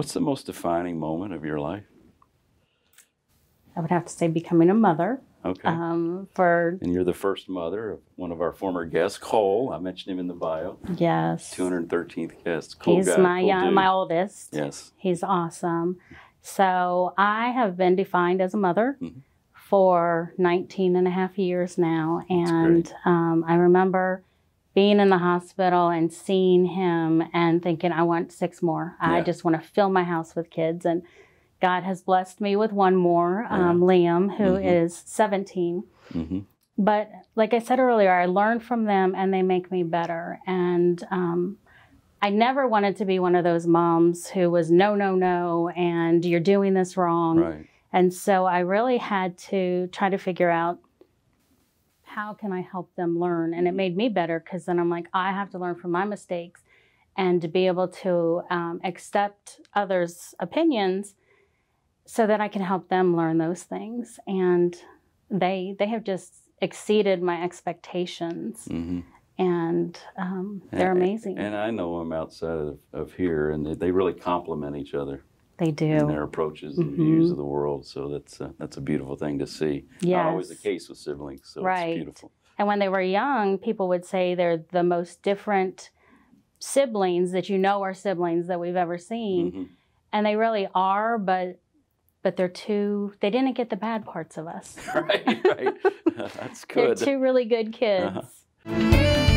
What's the most defining moment of your life? I would have to say becoming a mother. Okay. Um, for and you're the first mother of one of our former guests, Cole. I mentioned him in the bio. yes, 213th guest. Cool he's guy, my cool young, my oldest. Yes. He's awesome. So I have been defined as a mother Mhm. for 19 and a half years now. And um, I remember being in the hospital and seeing him and thinking, I want six more. I just want to fill my house with kids. And God has blessed me with one more, um, Liam, who is Mhm. 17. hmm But like I said earlier, I learn from them and they make me better. And um, I never wanted to be one of those moms who was no, no, no, and you're doing this wrong. Right. And so I really had to try to figure out how can I help them learn. And it made me better because then I'm like, I have to learn from my mistakes and to be able to um, accept others' opinions so that I can help them learn those things. And they they have just exceeded my expectations, hmm and um, they're And- amazing. And I know them outside of, of here, and they, they really complement each other they do. in their approaches and Mhm. views of the world. So that's a, that's a beautiful thing to see. Not always the case with siblings, so Right. it's beautiful. And when they were young, people would say they're the most different siblings that you know are siblings that we've ever seen. Mhm. And they really are, but but they're too they didn't get the bad parts of us. right, right. That's They're good. two really good kids. Uh-huh.